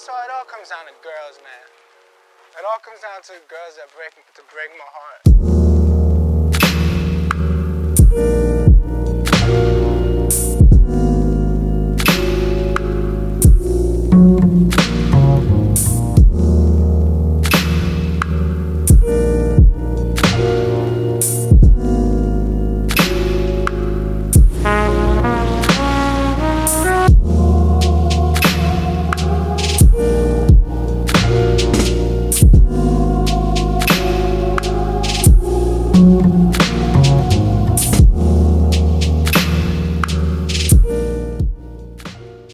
So it all comes down to girls, man. It all comes down to girls that break to break my heart.